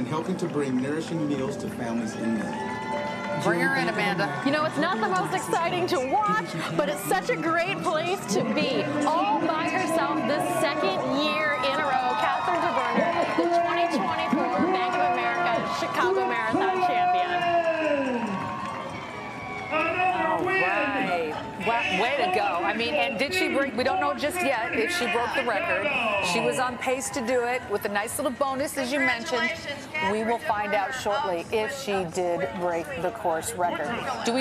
and helping to bring nourishing meals to families in need. Bring her in, Amanda. You know, it's not the most exciting to watch, but it's such a great place to be. All by herself this second year in a row, Catherine Debrunner, the 2024 Bank of America Chicago Marathon champion. All right. Well, way to go. I mean, and did she break? We don't know just yet if she broke the record. She was on pace to do it with a nice little bonus, as you mentioned. We will find out shortly if she did break the course record. Do we